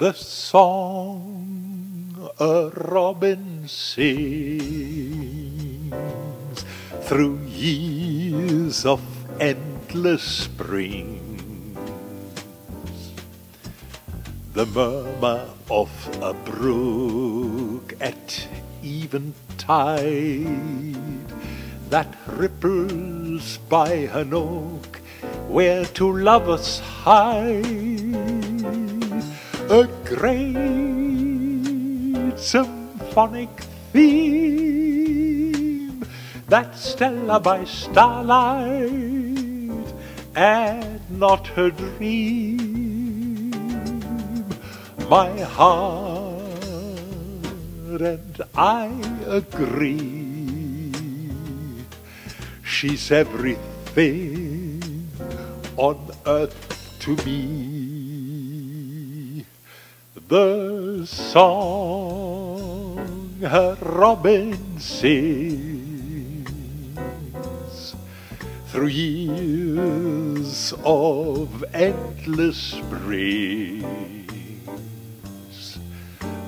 the song a robin sings through years of endless springs. The murmur of a brook at eventide that ripples by her nook where two lovers hide a great symphonic theme that Stella by starlight and not her dream. My heart and I agree. She's everything on earth to me the song her robin sings through years of endless springs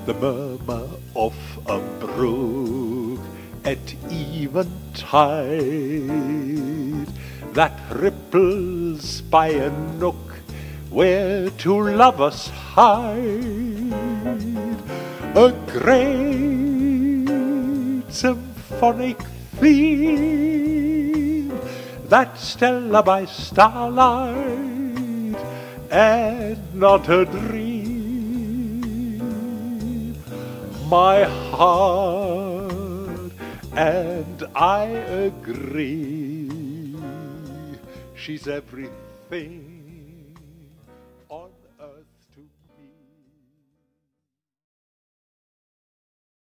the murmur of a brook at eventide that ripples by a nook where two lovers hide a great symphonic theme that Stella by starlight and not a dream. My heart and I agree. She's everything